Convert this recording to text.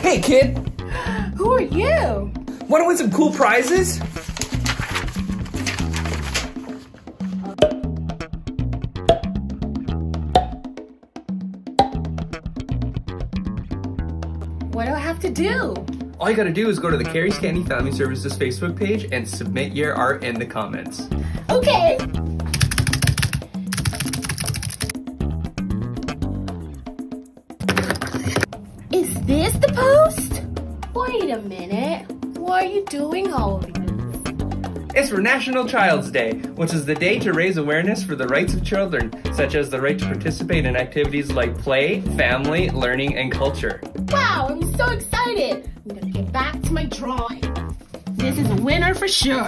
Hey, kid! Who are you? Want to win some cool prizes? What do I have to do? All you gotta do is go to the Carrier Sekani Family Services Facebook page and submit your art in the comments. This the post? Wait a minute. Why are you doing all of this? It's for National Child's Day, which is the day to raise awareness for the rights of children, such as the right to participate in activities like play, family, learning, and culture. Wow, I'm so excited. I'm gonna get back to my drawing. This is a winner for sure.